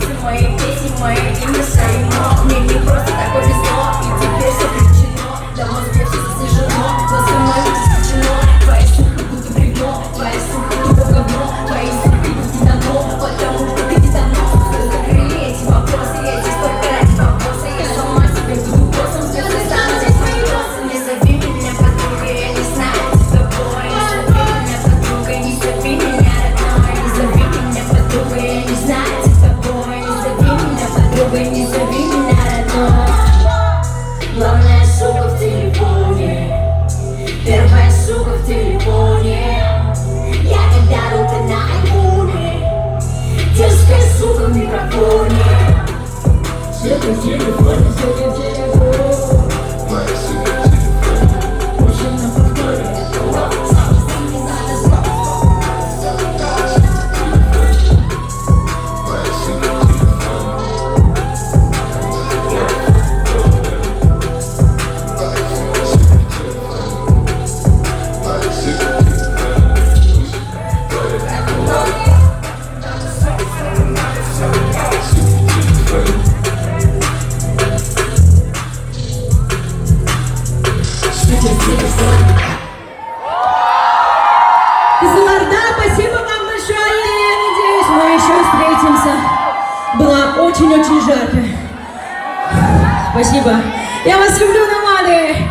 Лица мои, песни мои, и не шеймо Мне не просто такой весло. California. Sipping, sipping, fucking, sipping, Кызылорда, спасибо вам большое, я надеюсь, мы еще встретимся. Было очень-очень жарко. Спасибо. Я вас люблю, намады!